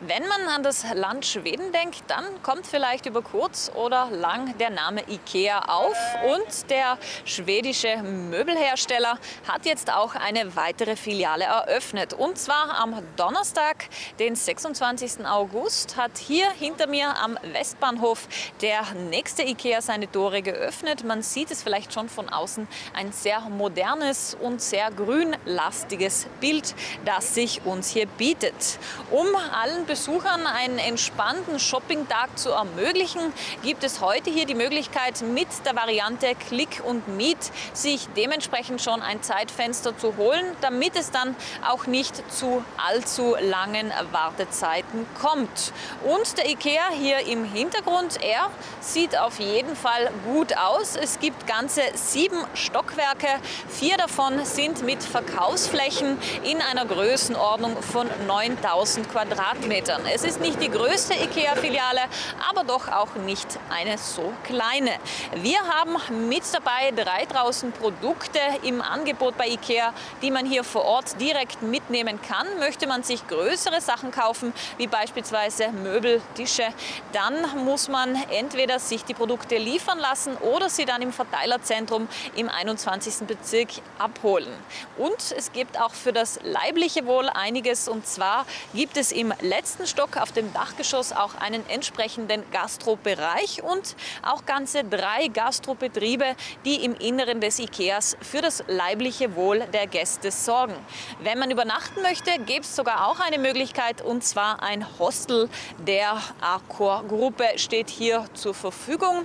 Wenn man an das Land Schweden denkt, dann kommt vielleicht über kurz oder lang der Name IKEA auf. Und der schwedische Möbelhersteller hat jetzt auch eine weitere Filiale eröffnet. Und zwar am Donnerstag, den 26. August, hat hier hinter mir am Westbahnhof der nächste IKEA seine Tore geöffnet. Man sieht es vielleicht schon von außen, ein sehr modernes und sehr grünlastiges Bild, das sich uns hier bietet. Um allen Besuchern einen entspannten Shoppingtag zu ermöglichen, gibt es heute hier die Möglichkeit, mit der Variante Click und Meet sich dementsprechend schon ein Zeitfenster zu holen, damit es dann auch nicht zu allzu langen Wartezeiten kommt. Und der IKEA hier im Hintergrund, er sieht auf jeden Fall gut aus. Es gibt ganze sieben Stockwerke. Vier davon sind mit Verkaufsflächen in einer Größenordnung von 9000 Quadratmetern. Es ist nicht die größte IKEA-Filiale, aber doch auch nicht eine so kleine. Wir haben mit dabei 3000 Produkte im Angebot bei IKEA, die man hier vor Ort direkt mitnehmen kann. Möchte man sich größere Sachen kaufen, wie beispielsweise Möbel, Tische, dann muss man entweder sich die Produkte liefern lassen oder sie dann im Verteilerzentrum im 21. Bezirk abholen. Und es gibt auch für das leibliche Wohl einiges. Und zwar gibt es im letzten Stock auf dem Dachgeschoss auch einen entsprechenden Gastrobereich und auch ganze drei Gastrobetriebe, die im Inneren des Ikeas für das leibliche Wohl der Gäste sorgen. Wenn man übernachten möchte, gibt es sogar auch eine Möglichkeit und zwar ein Hostel der Accor-Gruppe steht hier zur Verfügung.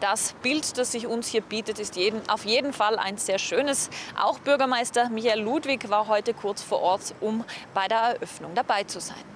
Das Bild, das sich uns hier bietet, ist jeden, auf jeden Fall ein sehr schönes. Auch Bürgermeister Michael Ludwig war heute kurz vor Ort, um bei der Eröffnung dabei zu sein.